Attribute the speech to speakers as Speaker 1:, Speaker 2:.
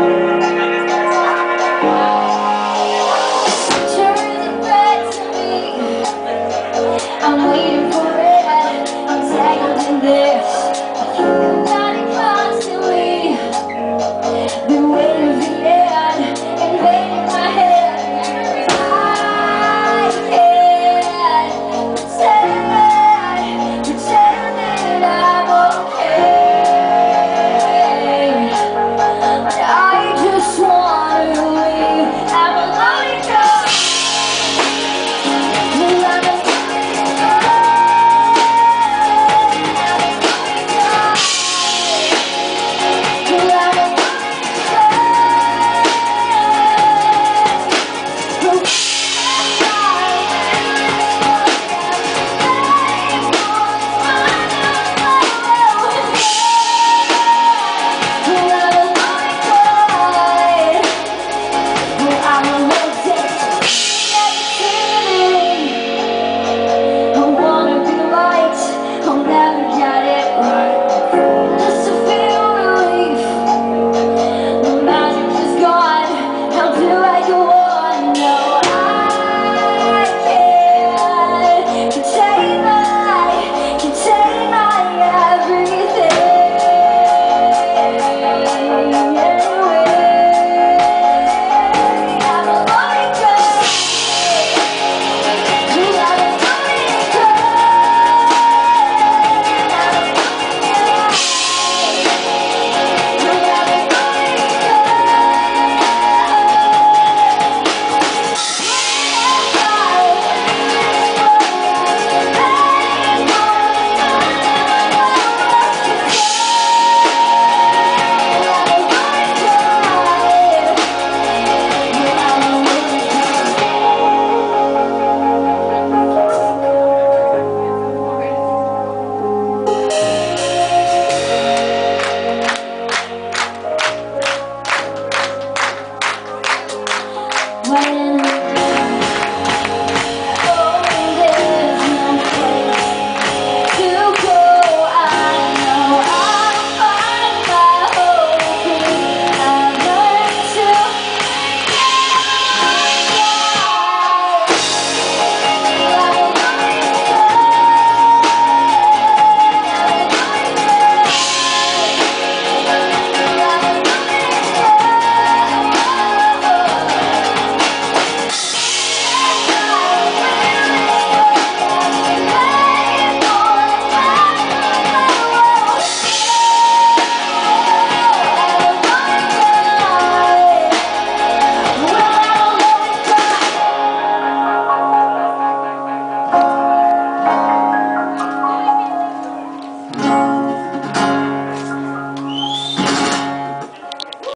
Speaker 1: Thank you.
Speaker 2: Bye.